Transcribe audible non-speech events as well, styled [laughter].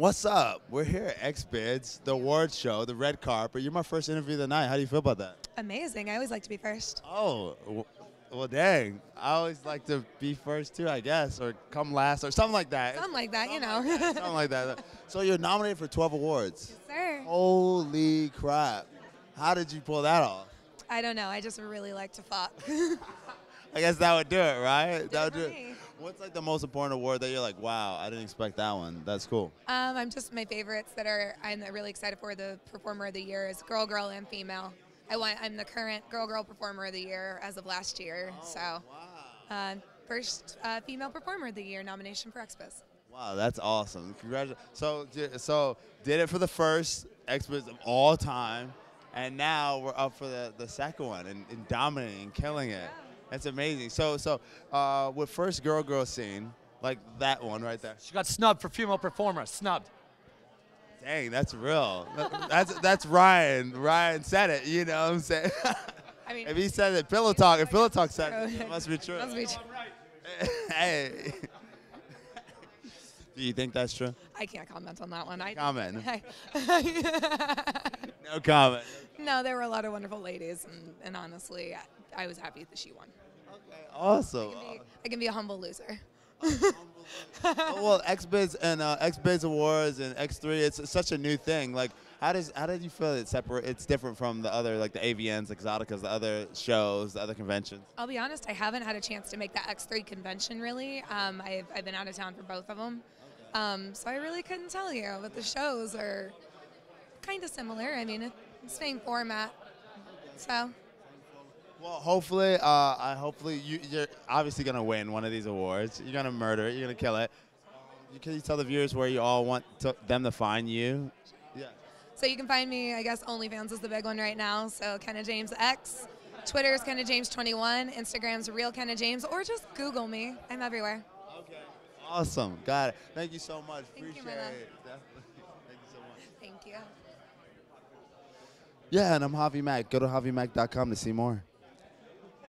What's up? We're here at XBiz, the award show, the red carpet. You're my first interview of the night. How do you feel about that? Amazing. I always like to be first. Oh, well, dang. I always like to be first too, I guess, or come last, or something like that. Something like that, you know. Something like that, something like that. [laughs] So you're nominated for 12 awards. Yes, sir. Holy crap! How did you pull that off? I don't know. I just really like to fuck. [laughs] I guess that would do it, right? that would do it. What's like the most important award that you're like, wow, I didn't expect that one. That's cool. um, I'm just my favorites that are I'm really excited for. The performer of the year is girl, girl, and female. I want. I'm the current girl, girl performer of the year as of last year. so, Wow. uh, first uh, female performer of the year nomination for Expos. Wow, that's awesome. Congratulations. So, so did it for the first Expos of all time, and now we're up for the, the second one and, and dominating, and killing it. That's amazing. So, so uh, with first girl girl scene, like that one right there. She got snubbed for female performer. Snubbed. Dang, that's real. That's that's Ryan. Ryan said it. You know what I'm saying? [laughs] I mean, if he said it, Pillow Talk. If Pillow Talk said it, true. it must be true. must be true. [laughs] hey. Do you think that's true? I can't comment on that one. I Comment. [laughs] [laughs] No comment. no, there were a lot of wonderful ladies, and, and honestly, I, I was happy that she won. Okay, awesome. I can be, I can be a humble loser. Oh, well, XBiz and uh, XBiz Awards and X3, it's such a new thing. Like, how does how did you feel it separate? It's different from the other like the AVNs, Exxxoticas, the other shows, the other conventions. I'll be honest, I haven't had a chance to make the X3 convention really. Um, I've, I've been out of town for both of them. Um, so I really couldn't tell you, but the shows are kind of similar. I mean, it's same format. So, Well, hopefully, uh, I hopefully you, you're obviously gonna win one of these awards. You're gonna murder it. You're gonna kill it. Can you tell the viewers where you all want to, them to find you? Yeah. so you can find me, I guess OnlyFans is the big one right now. So Kenna James X. Twitter is Kenna James 21. Instagram's Real Kenna James, or just Google me. I'm everywhere. Awesome. Got it. Thank you so much. Thank you, Appreciate love. it. Definitely. [laughs] Thank you so much. Thank you. Yeah, and I'm Javi Mac. Go to javimac.com to see more.